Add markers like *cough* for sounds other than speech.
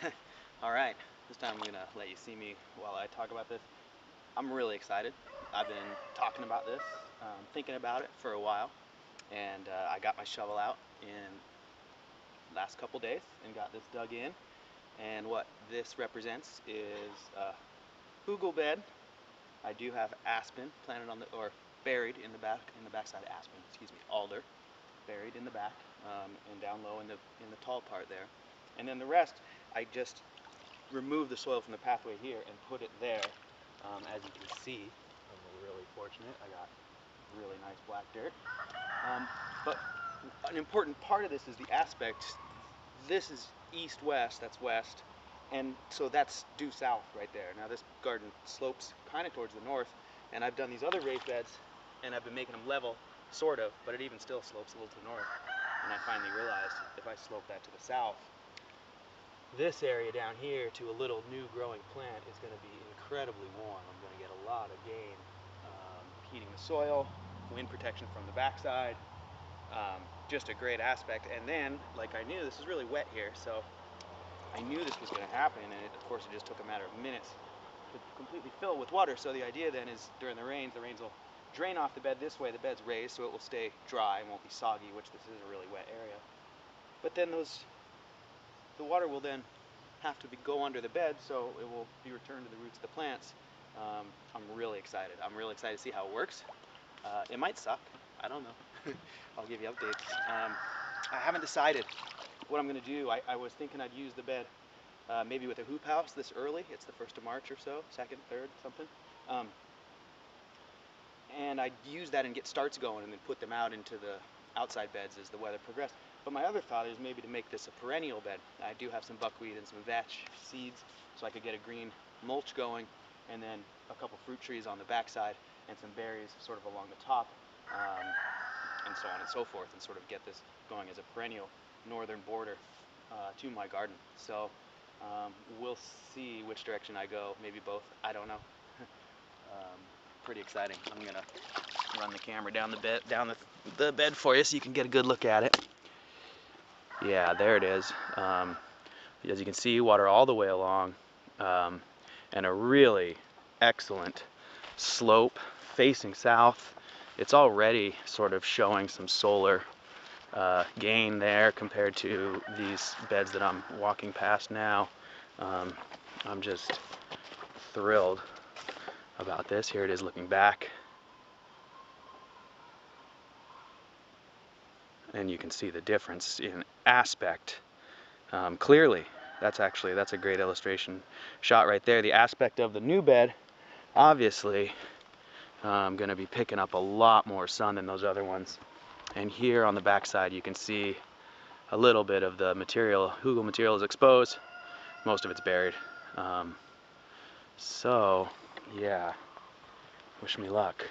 *laughs* Alright, this time I'm going to let you see me while I talk about this. I'm really excited. I've been talking about this, um, thinking about it for a while, and uh, I got my shovel out in last couple days and got this dug in. And what this represents is a hugel bed. I do have aspen planted on the, or buried in the back, in the backside of aspen, excuse me, alder, buried in the back, um, and down low in the, in the tall part there. And then the rest, I just remove the soil from the pathway here and put it there. Um, as you can see, I'm really fortunate. I got really nice black dirt. Um, but an important part of this is the aspect. This is east-west, that's west, and so that's due south right there. Now this garden slopes kind of towards the north, and I've done these other raised beds, and I've been making them level, sort of, but it even still slopes a little to the north. And I finally realized if I slope that to the south, this area down here to a little new growing plant is going to be incredibly warm. I'm going to get a lot of gain um, heating the soil, wind protection from the backside, um, just a great aspect. And then, like I knew, this is really wet here, so I knew this was going to happen, and it, of course it just took a matter of minutes to completely fill with water. So the idea then is during the rains, the rains will drain off the bed this way. The bed's raised, so it will stay dry and won't be soggy, which this is a really wet area. But then those the water will then have to be, go under the bed, so it will be returned to the roots of the plants. Um, I'm really excited. I'm really excited to see how it works. Uh, it might suck. I don't know. *laughs* I'll give you updates. Um, I haven't decided what I'm going to do. I, I, was thinking I'd use the bed uh, maybe with a hoop house this early. It's the first of March or so, second, third, something. Um, and I'd use that and get starts going and then put them out into the outside beds as the weather progressed. But my other thought is maybe to make this a perennial bed. I do have some buckwheat and some vetch seeds, so I could get a green mulch going, and then a couple fruit trees on the backside, and some berries sort of along the top, um, and so on and so forth, and sort of get this going as a perennial northern border uh, to my garden. So um, we'll see which direction I go, maybe both, I don't know. *laughs* um, pretty exciting. I'm gonna run the camera down the bed down the, the bed for you so you can get a good look at it. Yeah, there it is. Um, as you can see, water all the way along, um, and a really excellent slope facing south. It's already sort of showing some solar uh, gain there compared to these beds that I'm walking past now. Um, I'm just thrilled about this. Here it is looking back. and you can see the difference in aspect um, clearly. That's actually, that's a great illustration shot right there. The aspect of the new bed, obviously, um, going to be picking up a lot more sun than those other ones. And here on the backside you can see a little bit of the material, hugel material is exposed, most of it's buried. Um, so, yeah, wish me luck.